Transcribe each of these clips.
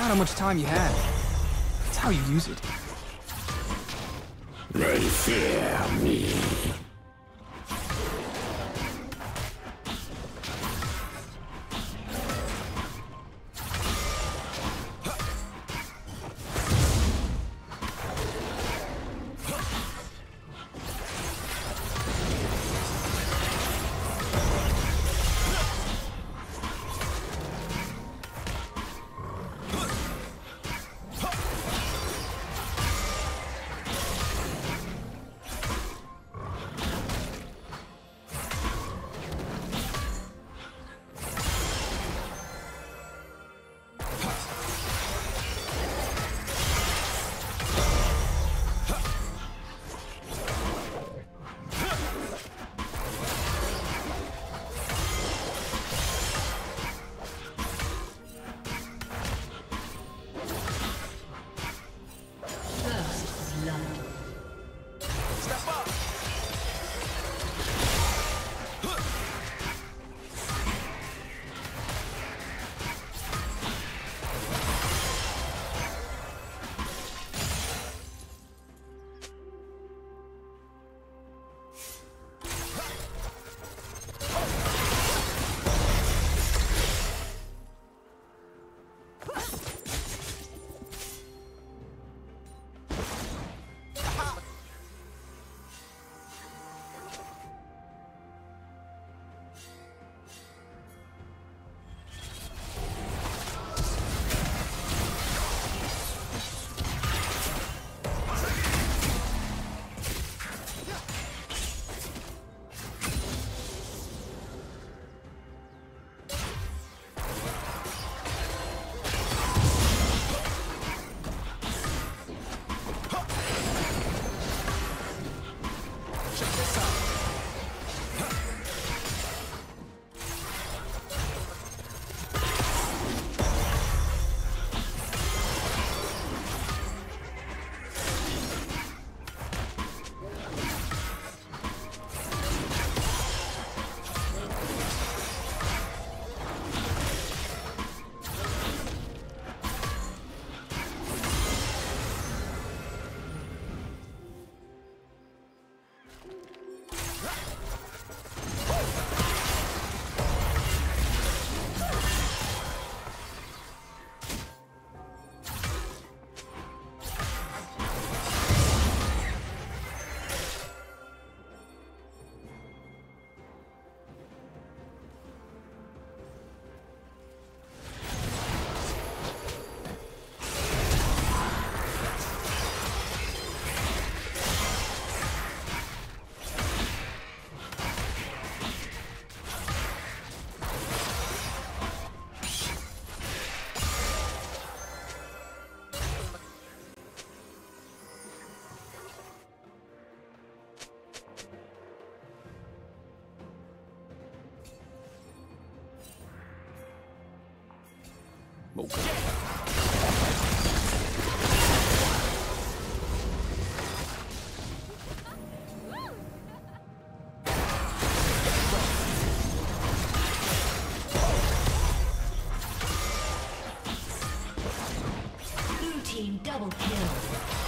not how much time you have. It's how you use it. They fear me. Team double kill.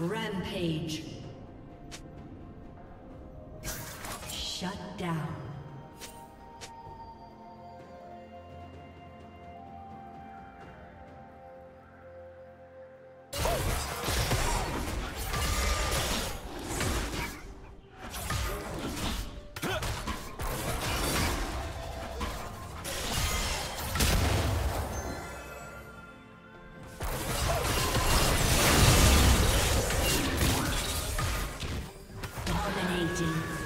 Rampage. Dominating.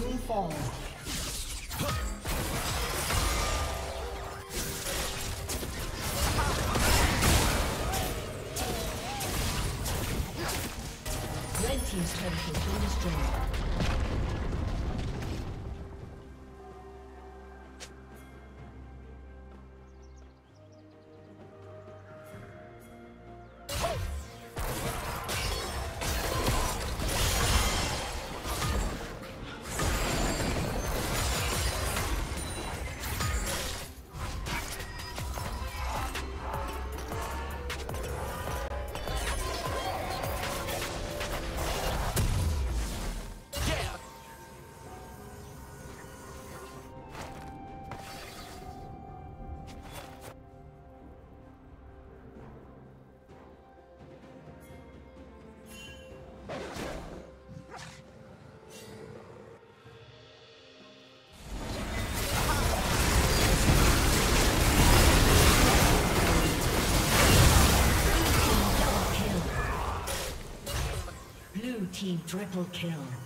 Soon fall. Team triple kill.